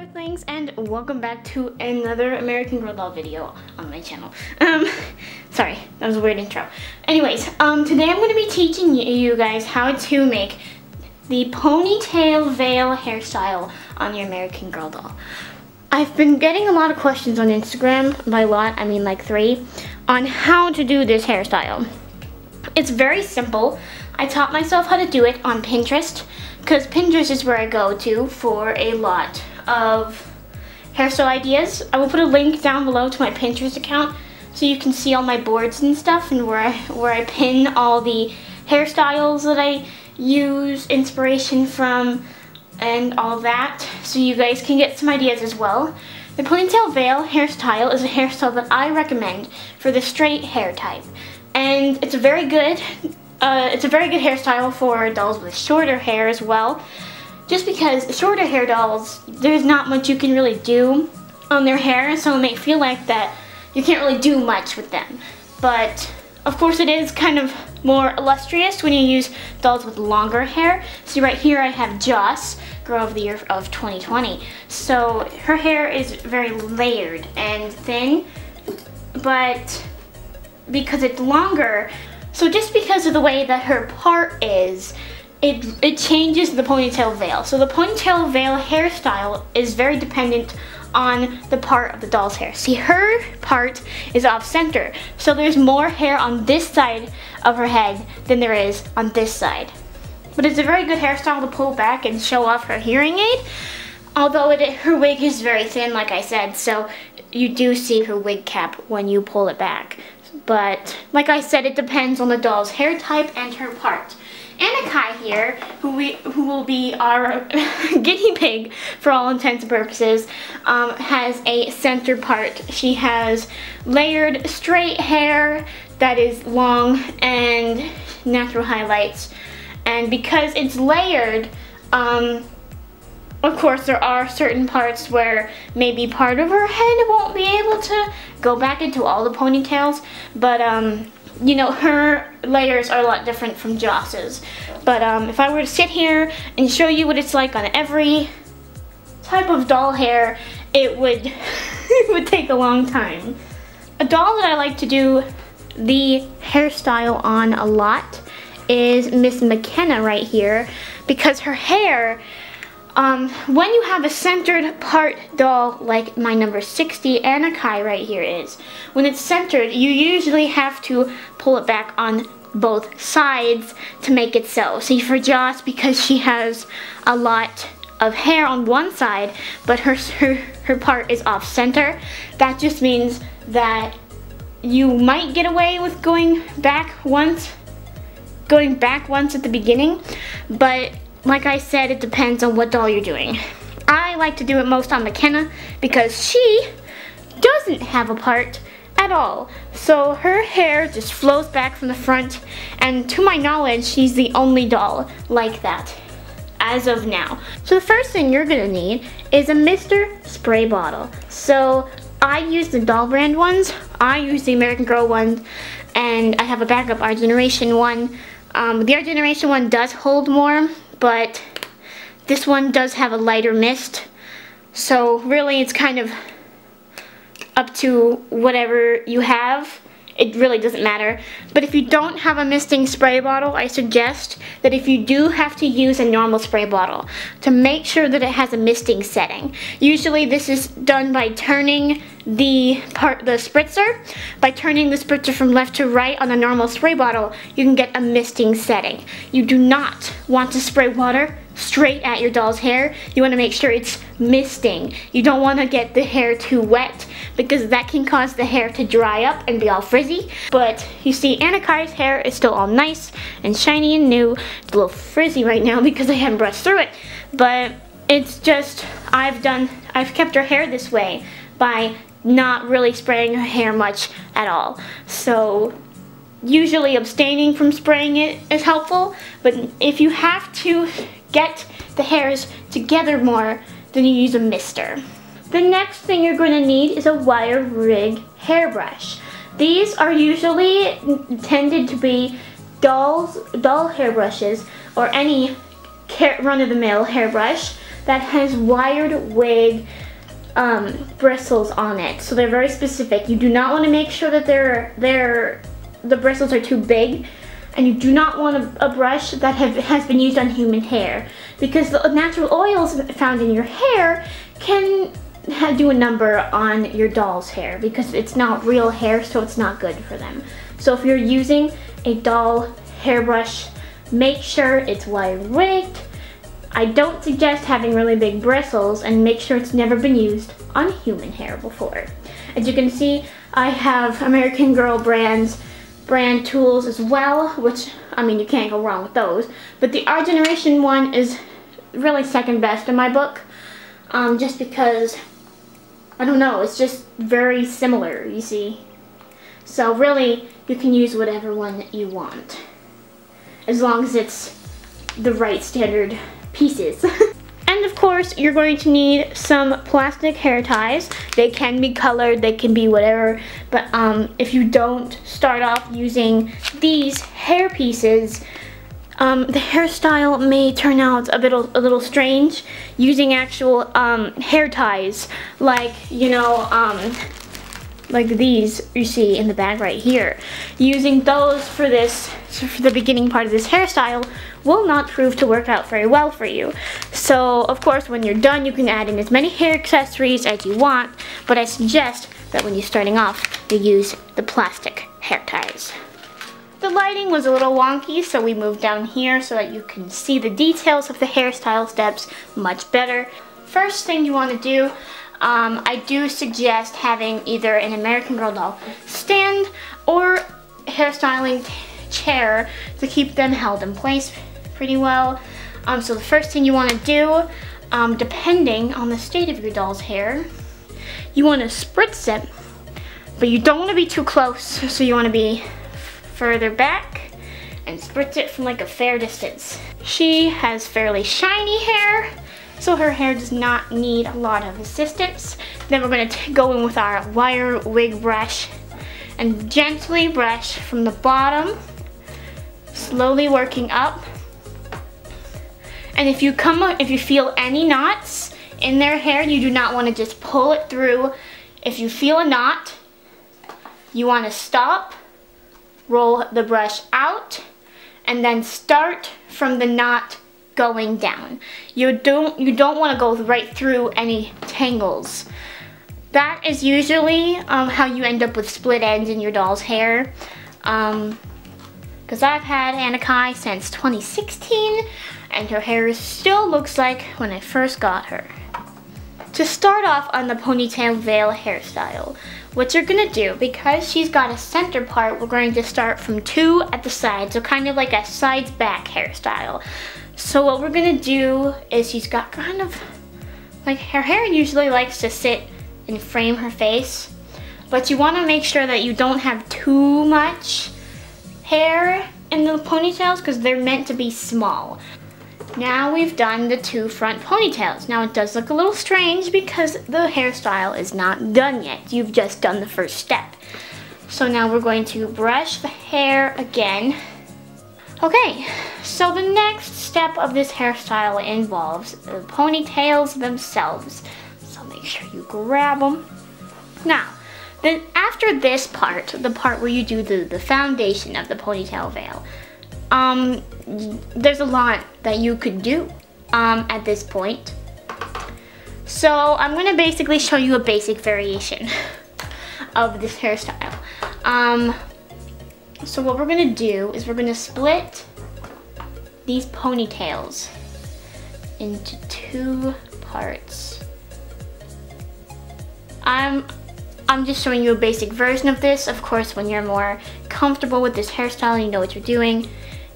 Earthlings and welcome back to another American Girl Doll video on my channel. Um, sorry, that was a weird intro. Anyways, um, today I'm going to be teaching you guys how to make the ponytail veil hairstyle on your American Girl doll. I've been getting a lot of questions on Instagram, by a lot I mean like three, on how to do this hairstyle. It's very simple. I taught myself how to do it on Pinterest because Pinterest is where I go to for a lot of hairstyle ideas. I will put a link down below to my Pinterest account so you can see all my boards and stuff and where I, where I pin all the hairstyles that I use inspiration from and all that so you guys can get some ideas as well. The ponytail veil hairstyle is a hairstyle that I recommend for the straight hair type and it's a very good uh, it's a very good hairstyle for dolls with shorter hair as well just because shorter hair dolls, there's not much you can really do on their hair, so it may feel like that you can't really do much with them. But of course it is kind of more illustrious when you use dolls with longer hair. See right here I have Joss, Girl of the Year of 2020. So her hair is very layered and thin, but because it's longer, so just because of the way that her part is, it, it changes the ponytail veil. So the ponytail veil hairstyle is very dependent on the part of the doll's hair. See, her part is off center. So there's more hair on this side of her head than there is on this side. But it's a very good hairstyle to pull back and show off her hearing aid. Although it, her wig is very thin, like I said, so you do see her wig cap when you pull it back. But like I said, it depends on the doll's hair type and her part. Anakai here, who, we, who will be our guinea pig for all intents and purposes, um, has a center part. She has layered straight hair that is long and natural highlights. And because it's layered, um, of course, there are certain parts where maybe part of her head won't be able to go back into all the ponytails, but um, you know, her layers are a lot different from Joss's. But um, if I were to sit here and show you what it's like on every type of doll hair, it would, it would take a long time. A doll that I like to do the hairstyle on a lot is Miss McKenna right here because her hair um, when you have a centered part doll like my number 60 Anakai right here is, when it's centered, you usually have to pull it back on both sides to make it so. See for Joss, because she has a lot of hair on one side, but her, her, her part is off center, that just means that you might get away with going back once, going back once at the beginning, but like I said, it depends on what doll you're doing. I like to do it most on McKenna because she doesn't have a part at all. So her hair just flows back from the front and to my knowledge, she's the only doll like that as of now. So the first thing you're gonna need is a mister Spray bottle. So I use the doll brand ones. I use the American Girl one and I have a backup Our Generation one. Um, the Our Generation one does hold more, but this one does have a lighter mist. So really it's kind of up to whatever you have. It really doesn't matter. But if you don't have a misting spray bottle, I suggest that if you do have to use a normal spray bottle, to make sure that it has a misting setting. Usually this is done by turning the part the spritzer. By turning the spritzer from left to right on a normal spray bottle, you can get a misting setting. You do not want to spray water straight at your doll's hair. You want to make sure it's misting. You don't want to get the hair too wet because that can cause the hair to dry up and be all frizzy. But you see Anakai's hair is still all nice and shiny and new. It's a little frizzy right now because I haven't brushed through it. But it's just, I've done, I've kept her hair this way by not really spraying her hair much at all. So usually abstaining from spraying it is helpful, but if you have to get the hairs together more, than you use a mister. The next thing you're going to need is a wire wig hairbrush. These are usually intended to be dolls, doll hairbrushes or any run-of-the-mill hairbrush that has wired wig um, bristles on it. So they're very specific. You do not want to make sure that they're, they're, the bristles are too big and you do not want a, a brush that have, has been used on human hair because the natural oils found in your hair can do a number on your doll's hair because it's not real hair so it's not good for them. So if you're using a doll hairbrush, make sure it's wire rigged. I don't suggest having really big bristles and make sure it's never been used on human hair before. As you can see, I have American Girl brands brand tools as well, which, I mean, you can't go wrong with those. But the Our Generation one is really second best in my book, um, just because, I don't know, it's just very similar, you see. So really, you can use whatever one that you want, as long as it's the right standard pieces. And of course, you're going to need some plastic hair ties. They can be colored, they can be whatever, but um, if you don't start off using these hair pieces, um, the hairstyle may turn out a little, a little strange using actual um, hair ties, like, you know, um, like these you see in the bag right here. Using those for this, for the beginning part of this hairstyle will not prove to work out very well for you. So of course when you're done you can add in as many hair accessories as you want, but I suggest that when you're starting off you use the plastic hair ties. The lighting was a little wonky, so we moved down here so that you can see the details of the hairstyle steps much better. First thing you want to do um, I do suggest having either an American Girl doll stand or hairstyling chair to keep them held in place pretty well. Um, so the first thing you want to do, um, depending on the state of your doll's hair, you want to spritz it, but you don't want to be too close, so you want to be further back and spritz it from like a fair distance. She has fairly shiny hair, so her hair does not need a lot of assistance. Then we're going to go in with our wire wig brush and gently brush from the bottom, slowly working up. And if you come, if you feel any knots in their hair, you do not want to just pull it through. If you feel a knot, you want to stop, roll the brush out, and then start from the knot going down. You don't, you don't want to go right through any tangles. That is usually um, how you end up with split ends in your doll's hair. Um, because I've had Anakai since 2016 and her hair still looks like when I first got her. To start off on the ponytail veil hairstyle, what you're gonna do, because she's got a center part, we're going to start from two at the side, so kind of like a sides back hairstyle. So what we're gonna do is she's got kind of, like her hair usually likes to sit and frame her face, but you wanna make sure that you don't have too much hair in the ponytails because they're meant to be small. Now we've done the two front ponytails. Now it does look a little strange because the hairstyle is not done yet. You've just done the first step. So now we're going to brush the hair again Okay, so the next step of this hairstyle involves the ponytails themselves. So make sure you grab them. Now, then after this part, the part where you do the, the foundation of the ponytail veil, um, there's a lot that you could do um, at this point. So I'm gonna basically show you a basic variation of this hairstyle. Um, so what we're gonna do is we're gonna split these ponytails into two parts. I'm I'm just showing you a basic version of this. Of course, when you're more comfortable with this hairstyle and you know what you're doing,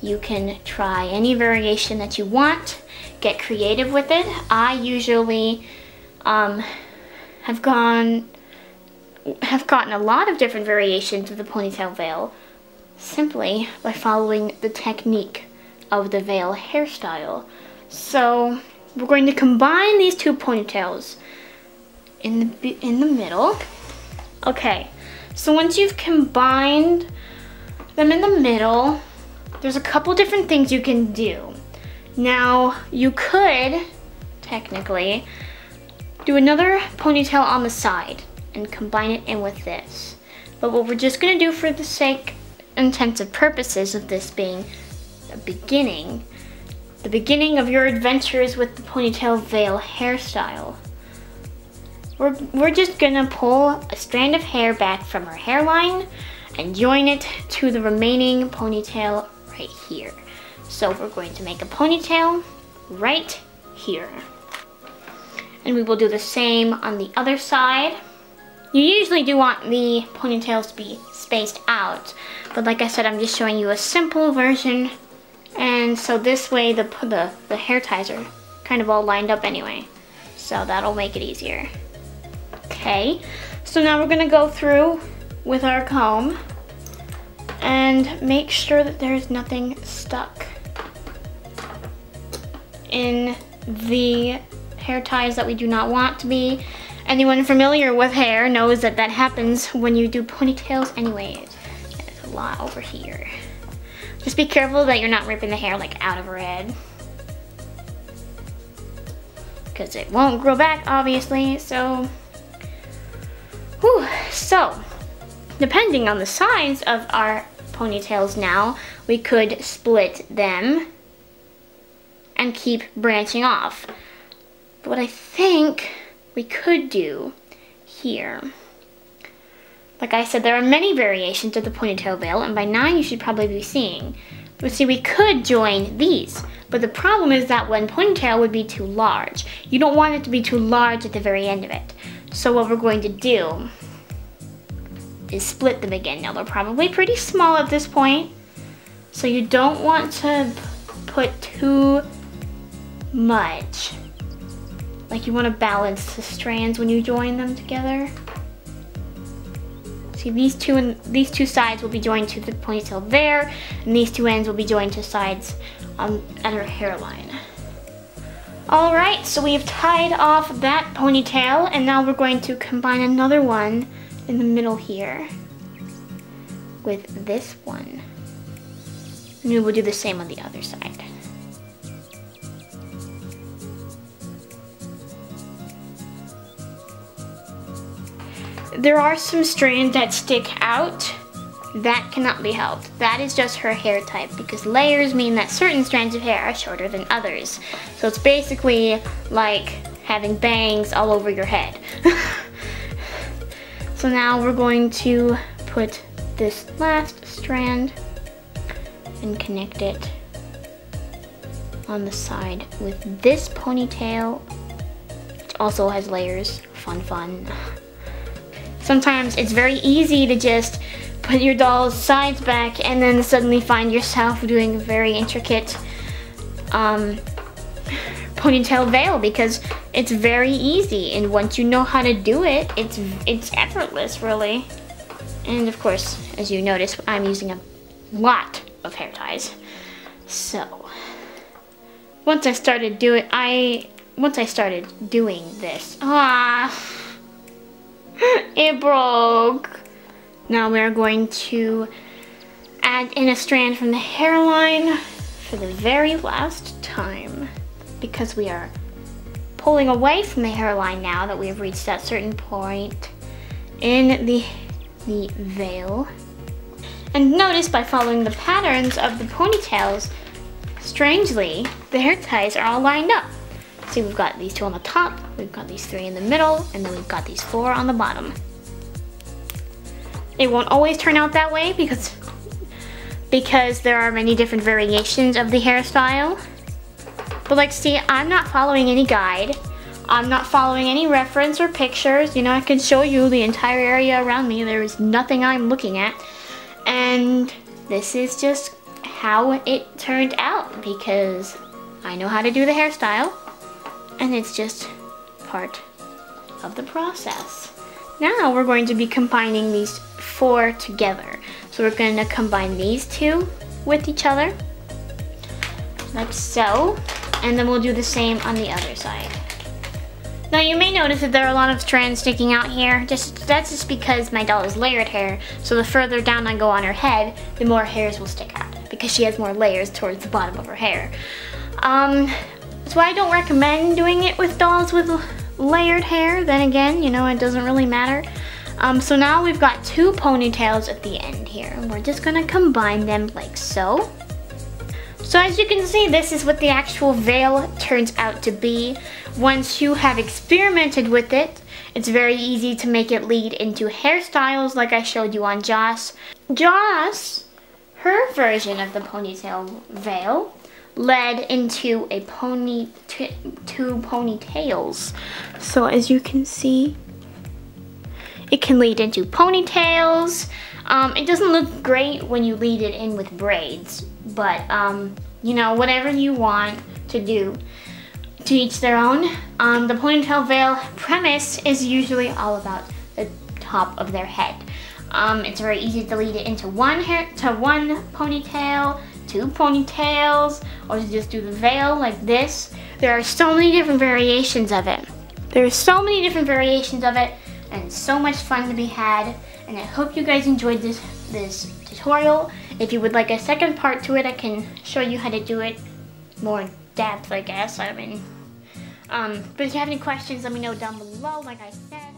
you can try any variation that you want. Get creative with it. I usually um, have gone have gotten a lot of different variations of the ponytail veil simply by following the technique of the veil hairstyle. So we're going to combine these two ponytails in the, in the middle. Okay, so once you've combined them in the middle, there's a couple different things you can do. Now, you could technically, do another ponytail on the side and combine it in with this. But what we're just gonna do for the sake intensive purposes of this being a beginning, the beginning of your adventures with the ponytail veil hairstyle. We're, we're just gonna pull a strand of hair back from her hairline and join it to the remaining ponytail right here. So we're going to make a ponytail right here. And we will do the same on the other side. You usually do want the ponytails to be spaced out, but like I said, I'm just showing you a simple version. And so this way the, the, the hair ties are kind of all lined up anyway. So that'll make it easier. Okay, so now we're gonna go through with our comb and make sure that there's nothing stuck in the hair ties that we do not want to be. Anyone familiar with hair knows that that happens when you do ponytails anyways. There's a lot over here. Just be careful that you're not ripping the hair like out of her head. Because it won't grow back, obviously, so... Whew. So, depending on the size of our ponytails now, we could split them and keep branching off. But what I think we could do here, like I said, there are many variations of the ponytail veil, and by now you should probably be seeing. But see, we could join these, but the problem is that one ponytail would be too large. You don't want it to be too large at the very end of it. So what we're going to do is split them again. Now they're probably pretty small at this point, so you don't want to put too much. Like you want to balance the strands when you join them together. See these two and these two sides will be joined to the ponytail there, and these two ends will be joined to sides um, at her hairline. All right, so we've tied off that ponytail, and now we're going to combine another one in the middle here with this one. And we will do the same on the other side. There are some strands that stick out. That cannot be helped. That is just her hair type because layers mean that certain strands of hair are shorter than others. So it's basically like having bangs all over your head. so now we're going to put this last strand and connect it on the side with this ponytail, It also has layers. Fun, fun. Sometimes it's very easy to just put your doll's sides back and then suddenly find yourself doing a very intricate um, ponytail veil because it's very easy and once you know how to do it, it's, it's effortless really. And of course, as you notice, I'm using a lot of hair ties. So, once I started doing, I, once I started doing this, ah, it broke. Now we're going to add in a strand from the hairline for the very last time because we are pulling away from the hairline now that we've reached that certain point in the, the veil. And notice by following the patterns of the ponytails, strangely, the hair ties are all lined up. See, we've got these two on the top, we've got these three in the middle, and then we've got these four on the bottom. It won't always turn out that way because, because there are many different variations of the hairstyle. But like, see, I'm not following any guide. I'm not following any reference or pictures. You know, I can show you the entire area around me. There is nothing I'm looking at. And this is just how it turned out because I know how to do the hairstyle and it's just part of the process. Now we're going to be combining these four together. So we're going to combine these two with each other, like so, and then we'll do the same on the other side. Now you may notice that there are a lot of strands sticking out here. Just That's just because my doll is layered hair, so the further down I go on her head, the more hairs will stick out because she has more layers towards the bottom of her hair. Um, Why I don't recommend doing it with dolls with layered hair. Then again, you know, it doesn't really matter. Um, so now we've got two ponytails at the end here. And we're just gonna combine them like so. So as you can see, this is what the actual veil turns out to be. Once you have experimented with it, it's very easy to make it lead into hairstyles like I showed you on Joss. Joss, her version of the ponytail veil, led into a pony, two ponytails. So as you can see, it can lead into ponytails. Um, it doesn't look great when you lead it in with braids, but um, you know, whatever you want to do to each their own. Um, the ponytail veil premise is usually all about the top of their head. Um, it's very easy to lead it into one hair, to one ponytail, two ponytails, or to just do the veil like this. There are so many different variations of it. There are so many different variations of it, and so much fun to be had. And I hope you guys enjoyed this this tutorial. If you would like a second part to it, I can show you how to do it more in depth, I guess. I mean, um, but if you have any questions, let me know down below, like I said.